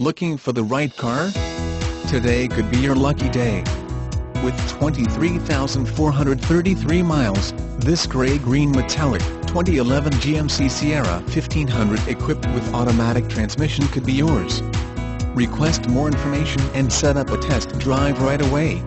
Looking for the right car? Today could be your lucky day. With 23,433 miles, this gray-green metallic 2011 GMC Sierra 1500 equipped with automatic transmission could be yours. Request more information and set up a test drive right away.